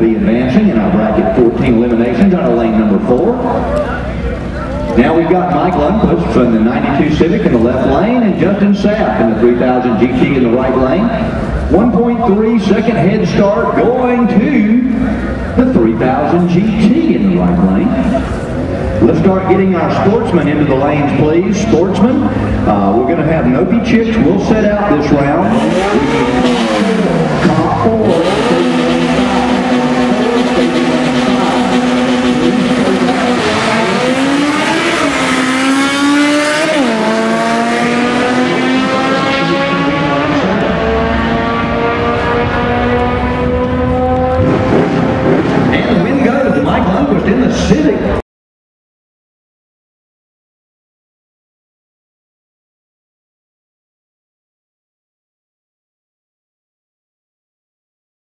be advancing in our bracket 14 eliminations out lane number four. Now we've got Mike Lundquist from the 92 Civic in the left lane and Justin Sapp in the 3000 GT in the right lane. 1.3 second head start going to the 3000 GT in the right lane. Let's start getting our sportsmen into the lanes, please. Sportsmen, uh, we're going to have Nopi Chicks. We'll set out this round.